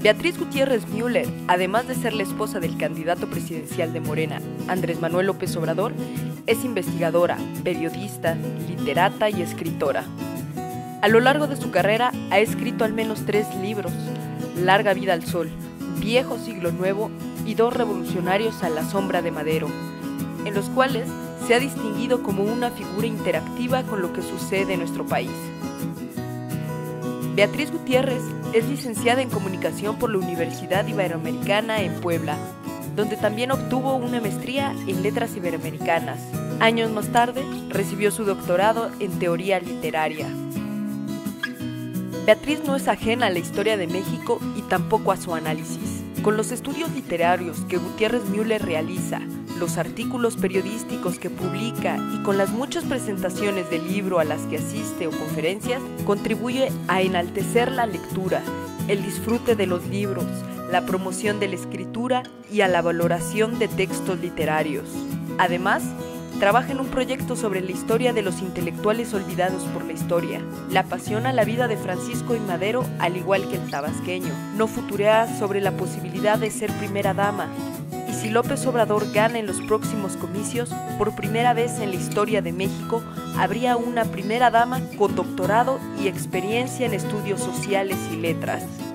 Beatriz Gutiérrez Müller, además de ser la esposa del candidato presidencial de Morena, Andrés Manuel López Obrador, es investigadora, periodista, literata y escritora. A lo largo de su carrera ha escrito al menos tres libros, Larga vida al sol, Viejo siglo nuevo y dos revolucionarios a la sombra de Madero, en los cuales se ha distinguido como una figura interactiva con lo que sucede en nuestro país. Beatriz Gutiérrez es licenciada en Comunicación por la Universidad Iberoamericana en Puebla, donde también obtuvo una maestría en Letras Iberoamericanas. Años más tarde, recibió su doctorado en Teoría Literaria. Beatriz no es ajena a la historia de México y tampoco a su análisis. Con los estudios literarios que Gutiérrez Müller realiza, los artículos periodísticos que publica y con las muchas presentaciones del libro a las que asiste o conferencias, contribuye a enaltecer la lectura, el disfrute de los libros, la promoción de la escritura y a la valoración de textos literarios. Además, trabaja en un proyecto sobre la historia de los intelectuales olvidados por la historia. Le apasiona la vida de Francisco y Madero al igual que el tabasqueño. No futurea sobre la posibilidad de ser primera dama si López Obrador gana en los próximos comicios, por primera vez en la historia de México, habría una primera dama con doctorado y experiencia en estudios sociales y letras.